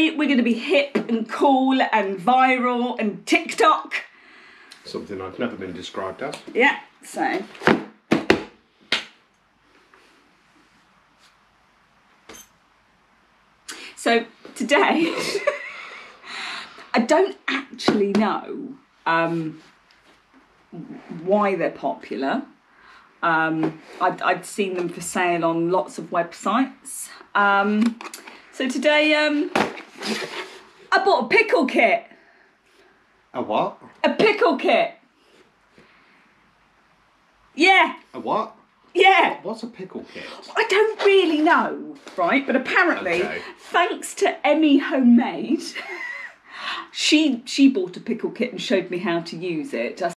today we're going to be hip and cool and viral and TikTok. Something I've never been described as. Yeah, so. So today, I don't actually know um, why they're popular. Um, I'd, I'd seen them for sale on lots of websites. Um, so today, um, I bought a pickle kit. A what? A pickle kit. Yeah, A what? yeah. What's a pickle kit? I don't really know, right? But apparently, Okay. thanks to Emmy Homemade, she she bought a pickle kit and showed me how to use it. I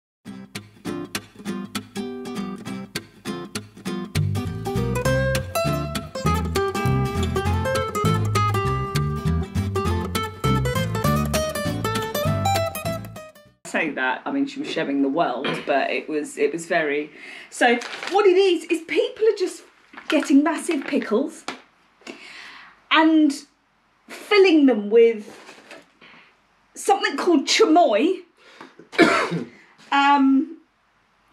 mean she was showing the world but it was it was very so what it is is people are just getting massive pickles and filling them with something called chamoy. Um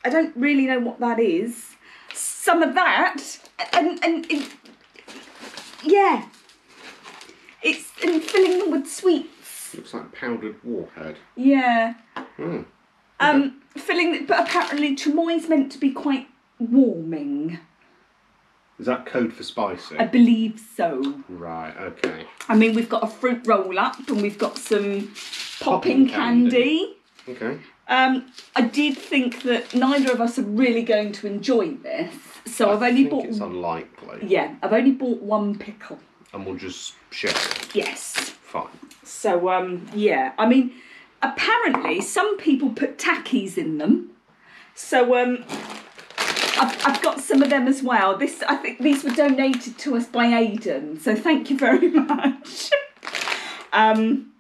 i don't really know what that is. Some of that and and it, yeah. It's and filling them with sweets. Looks like powdered warhead. yeah. Hmm. Um, filling, but apparently chamoy's meant to be quite warming. Is that code for spicy? I believe so. Right, okay. I mean, we've got a fruit roll up and we've got some Popping popping, candy. candy. Okay. Um, I did think that neither of us are really going to enjoy this, so I have only think bought. it's unlikely. Yeah, I've only bought one pickle. And we'll just share it. Yes. Fine. So um, yeah, I mean, apparently some people put Takis in them. So um, I've, I've got some of them as well. This I think these were donated to us by Aidan, so thank you very much. um,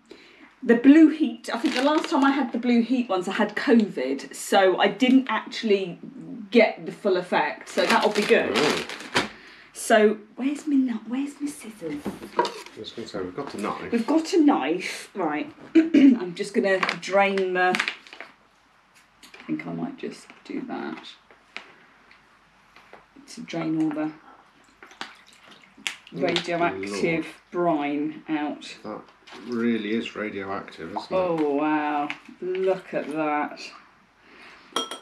the blue heat. I think the last time I had the blue heat ones, I had COVID, so I didn't actually get the full effect. So that'll be good. So where's my? Where's my scissors? I was going to say, we've got a knife. We've got a knife, right? I'm just gonna drain the. I think I might just do that to drain all the radioactive brine out. That really is radioactive, isn't it? Oh wow! Look at that.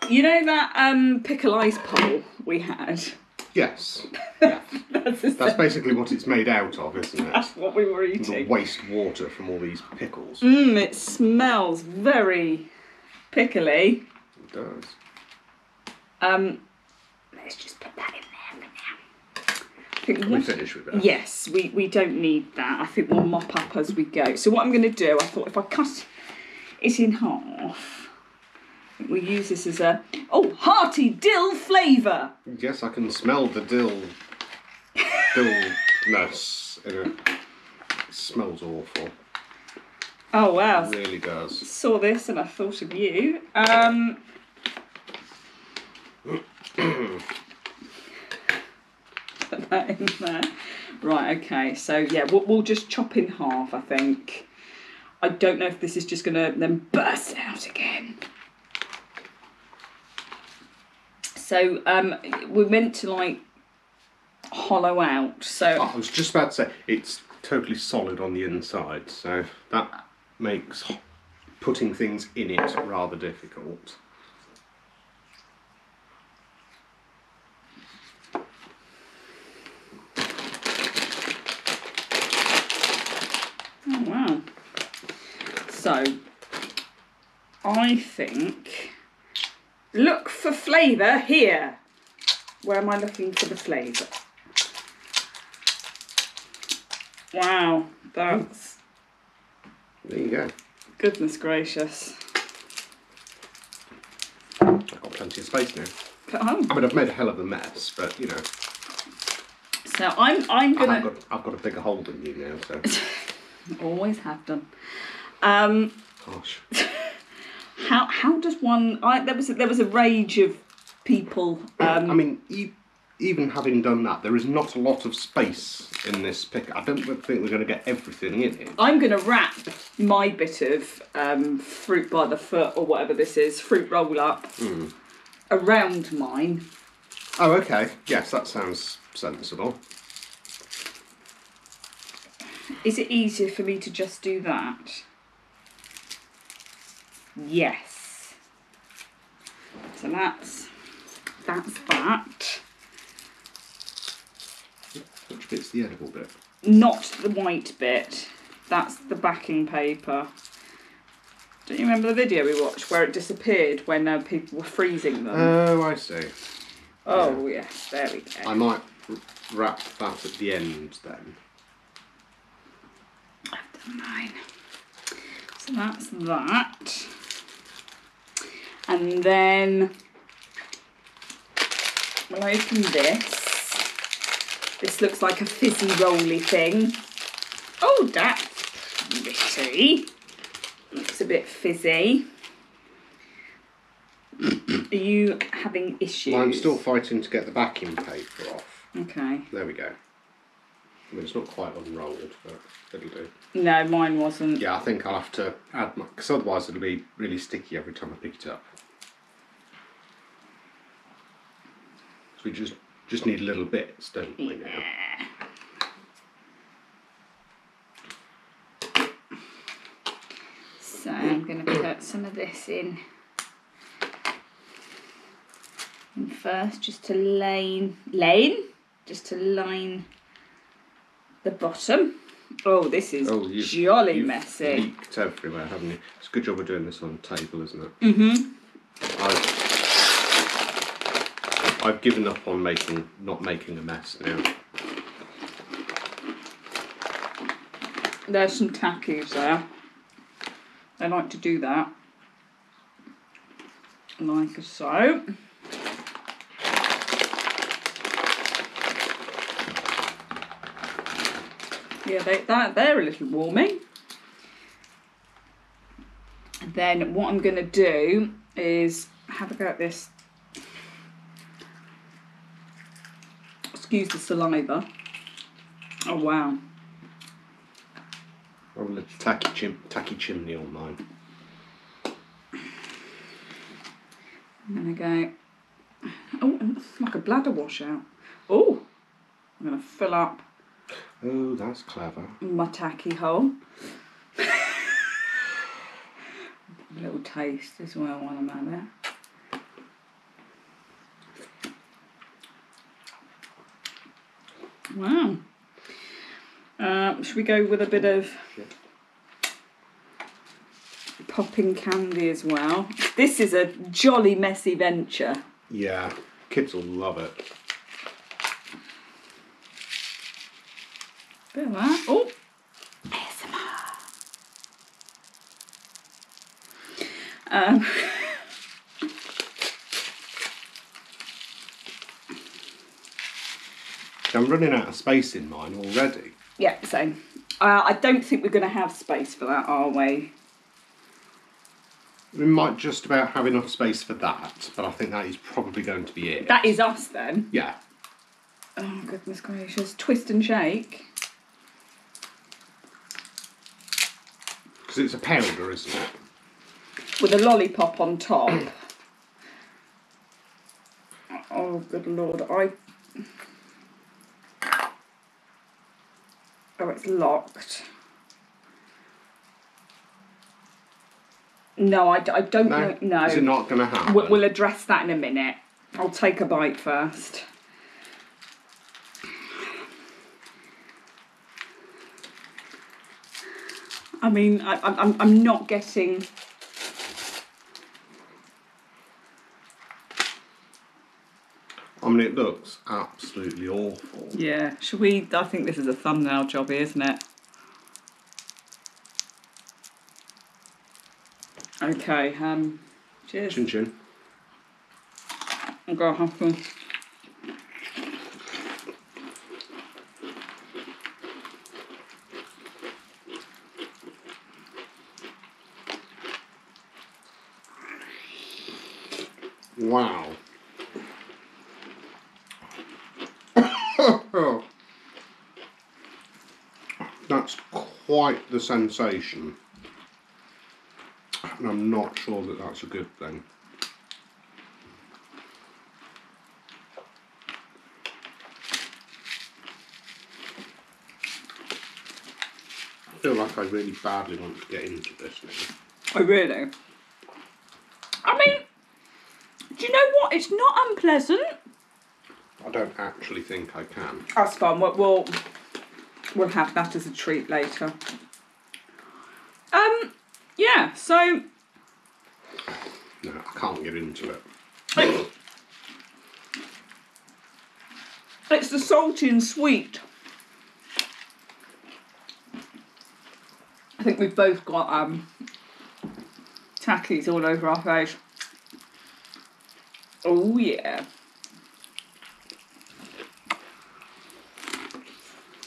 You know that um, pickle ice pole we had. Yes. Yeah. That's, That's basically what it's made out of, isn't it? that's what we were The eating. waste water from all these pickles. Mmm, it smells very pickly. It does. Um, let's just put that in there for now. I think We finish with that. Yes, we, we don't need that. I think we'll mop up as we go. So what I'm going to do, I thought if I cut it in half, We'll use this as a oh hearty dill flavour. Yes, I can smell the dill. Dillness in it. It smells awful. Oh wow! It really does. Saw this and I thought of you. Um, put that in there. Right. Okay. So yeah, we'll, we'll just chop in half. I think. I don't know if this is just gonna then burst out So um, we're meant to like hollow out. So I was just about to say, it's totally solid on the inside, so that makes putting things in it rather difficult. Oh wow. So I think look for flavour here. Where am I looking for the flavour? Wow, that's There you go. goodness gracious. I've got plenty of space now. Oh, I mean, I've made a hell of a mess, but you know, so I'm I'm I've gonna got, I've got a bigger hole than you now, so always have done. Um, gosh. how how does one? I there was a, there was a rage of people. Um, I mean, you even having done that, there is not a lot of space in this pick. I don't think we're going to get everything in it. I'm going to wrap my bit of um, fruit by the foot or whatever this is, fruit roll up, around mine. Oh, okay. Yes, that sounds sensible. Is it easier for me to just do that? Yes. So that's that's that. Which bit's the edible bit? Not the white bit. That's the backing paper. Don't you remember the video we watched where it disappeared when uh, people were freezing them? Oh, I see. oh yes, there we go. I might wrap that at the end then. I've done mine. So that's that. And then we'll open this. This looks like a fizzy rolly thing. Oh, that's pretty. Looks a bit fizzy. Are you having issues? I'm still fighting to get the backing paper off. Okay. There we go. I mean, it's not quite unrolled, but it'll do. No, mine wasn't. Yeah, I think I'll have to add my, because otherwise it'll be really sticky every time I pick it up. So we just just need little bits, don't we now? So I'm going to put some of this in. in first, just to line, lane, just to line the bottom. Oh, this is Oh, you've, jolly you've messy. leaked everywhere, haven't you? It's a good job we're doing this on table, isn't it? Mm-hmm. I've, I've given up on making, not making a mess now. There's some Takis there. They like to do that. Like so. Yeah, they, that, they're a little warming. Then what I'm going to do is have a go at this. Excuse the saliva. Oh wow. A little tacky, chim- tacky chimney on mine. I'm gonna go. Oh, it's like a bladder washout. Oh, I'm gonna fill up Oh, that's clever. my tacky hole. a little taste as well while I'm at it. Wow. Uh, should we go with a bit of popping candy as well? This is a jolly messy venture. Yeah, kids will love it. Bit of that. Oh, ASMR. Um, I'm running out of space in mine already. yeah, so uh, I don't think we're going to have space for that, are we? We might just about have enough space for that, but I think that is probably going to be it. That is us then. yeah. Oh goodness gracious! Twist and shake. Because it's a powder, isn't it? with a lollipop on top. Oh, good lord! I. Oh, it's locked. No, I, I don't No. know. No, Is it not going to happen? We- we'll address that in a minute. I'll take a bite first. I mean, I, I'm, I'm- I'm not getting. I mean, it looks absolutely awful. Yeah, should we? I think this is a thumbnail jobby, isn't it? Okay, um, cheers. Chin chin. I'm gonna have to. Wow. Quite the sensation. And I'm not sure that that's a good thing. I feel like I really badly want to get into this now. Oh, really? I mean, do you know what? It's not unpleasant. I don't actually think I can. That's fun. We'll, we'll we'll have that as a treat later. Um, yeah. So No, I can't get into it. it's, it's the salty and sweet. I think we've both got um Takis all over our face. Oh yeah.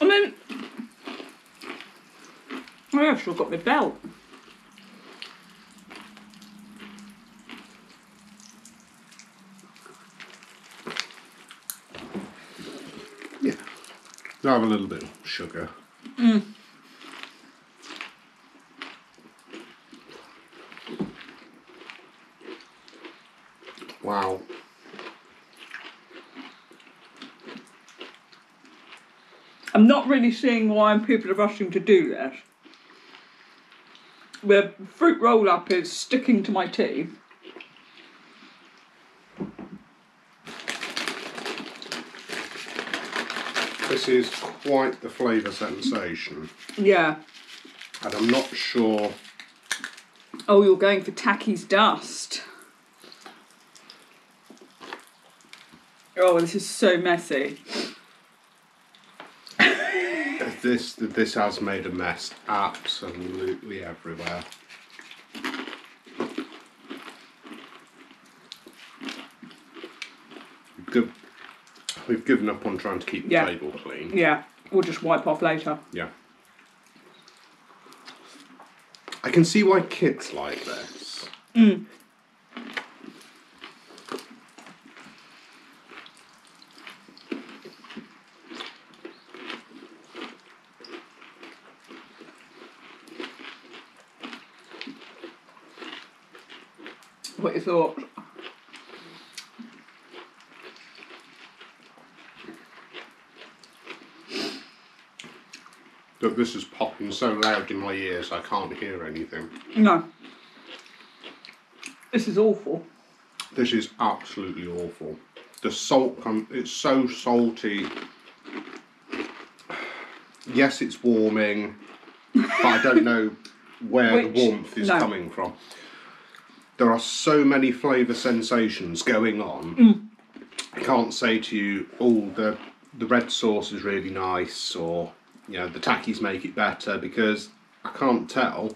I mean, I have still got my belt. Yeah. I'll have a little bit of sugar. Mm. Wow. I'm not really seeing why people are rushing to do this. The fruit roll up is sticking to my teeth. This is quite the flavour sensation. Yeah. And I'm not sure. Oh, you're going for Takis dust. Oh, this is so messy. This this has made a mess absolutely everywhere. We've We've given up on trying to keep the Yeah. table clean. Yeah, we'll just wipe off later. Yeah. I can see why kids like this. Mm. What you thought? This is popping so loud in my ears I can't hear anything. No. This is awful. This is absolutely awful. The salt, com- it's so salty. Yes, it's warming, but I don't know where Which- the warmth is no. coming from. There are so many flavour sensations going on. Mm. I can't say to you, oh, the the red sauce is really nice, or you know, the Takis make it better because I can't tell.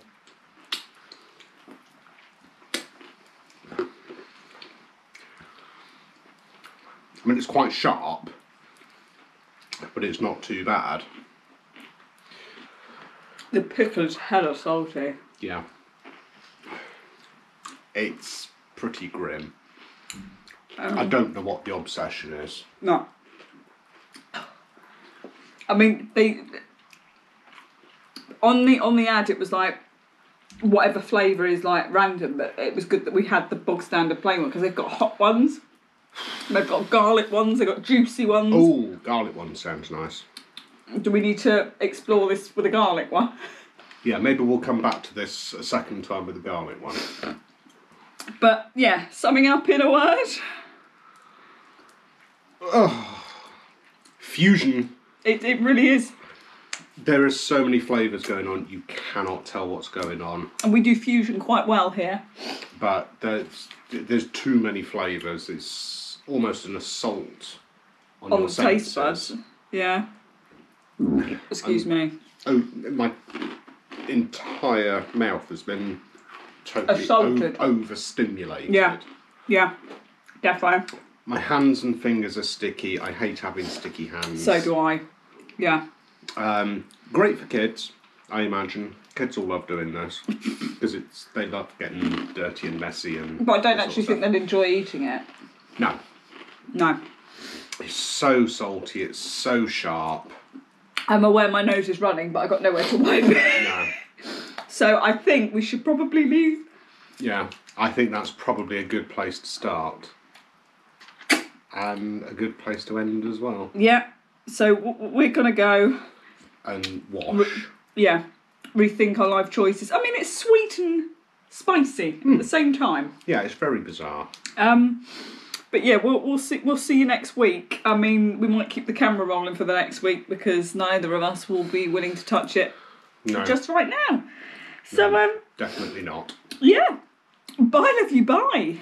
I mean, it's quite sharp, but it's not too bad. The pickle's hella salty. Yeah. It's pretty grim. Um, I don't know what the obsession is. No. I mean, they on the on the ad it was like whatever flavour is like random, but it was good that we had the bog standard plain one because they've got hot ones, they've got garlic ones, they've got juicy ones. Oh, garlic one sounds nice. Do we need to explore this with a garlic one? Yeah, maybe we'll come back to this a second time with the garlic one. But yeah, summing up in a word, oh, Fusion. it, it really is. There are so many flavours going on, you cannot tell what's going on. And we do fusion quite well here. But there's there's too many flavours. It's almost an assault on, On your the taste buds. Yeah. Excuse um, me. Oh, my entire mouth has been totally Assaulted. o- overstimulated. Yeah. Yeah. Definitely. My hands and fingers are sticky. I hate having sticky hands. So do I. Yeah. Um, great for kids, I imagine. Kids all love doing this because it's they love getting dirty and messy and. But I don't that sort of actually think they'd enjoy eating it. No, No. it's so salty. It's so sharp. I'm aware my nose is running, but I got nowhere to wipe. No. So I think we should probably leave. Yeah, I think that's probably a good place to start. And a good place to end as well. Yeah. So w- we're gonna go. And wash. Yeah. Rethink our life choices. I mean, it's sweet and spicy at the same time. Yeah, it's very bizarre. Um, but yeah, we'll we'll see we'll see you next week. I mean, we might keep the camera rolling for the next week because neither of us will be willing to touch it No, just right now. So um, definitely not. yeah, bye, love you, bye.